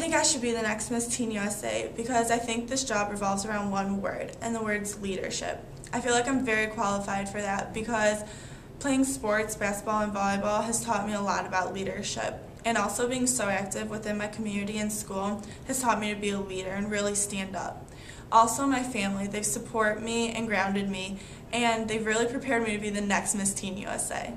think I should be the next Miss Teen USA because I think this job revolves around one word, and the word's leadership. I feel like I'm very qualified for that because playing sports, basketball, and volleyball has taught me a lot about leadership. And also being so active within my community and school has taught me to be a leader and really stand up. Also, my family—they've supported me and grounded me, and they've really prepared me to be the next Miss Teen USA.